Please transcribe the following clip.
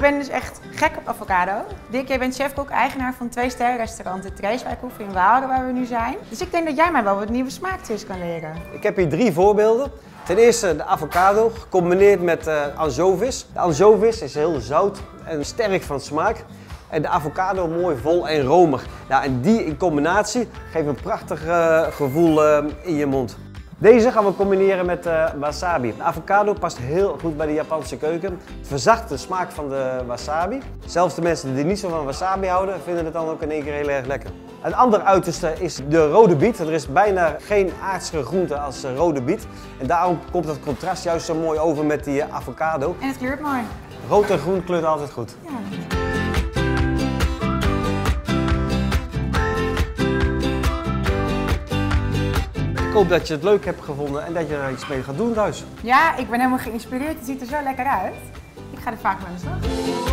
Ik ben dus echt gek op avocado. Dick, jij bent chefkok, eigenaar van twee sterrenrestaurant de Treeswijkhoef in Waalre, waar we nu zijn. Dus ik denk dat jij mij wel wat nieuwe smaakjes kan leren. Ik heb hier drie voorbeelden. Ten eerste de avocado, gecombineerd met uh, ansjovis. De ansjovis is heel zout en sterk van smaak. En de avocado mooi vol en romig. Ja, en die in combinatie geeft een prachtig uh, gevoel uh, in je mond. Deze gaan we combineren met uh, wasabi. De avocado past heel goed bij de Japanse keuken. Het verzacht de smaak van de wasabi. Zelfs de mensen die niet zo van wasabi houden, vinden het dan ook in één keer heel erg lekker. Een ander uiterste is de rode biet. Er is bijna geen aardsere groente als rode biet. En daarom komt dat contrast juist zo mooi over met die avocado. En het kleurt mooi. Rood en groen kleurt altijd goed. Ja. Ik hoop dat je het leuk hebt gevonden en dat je er iets mee gaat doen thuis. Ja, ik ben helemaal geïnspireerd. Het ziet er zo lekker uit. Ik ga er vaak mee aan de slag.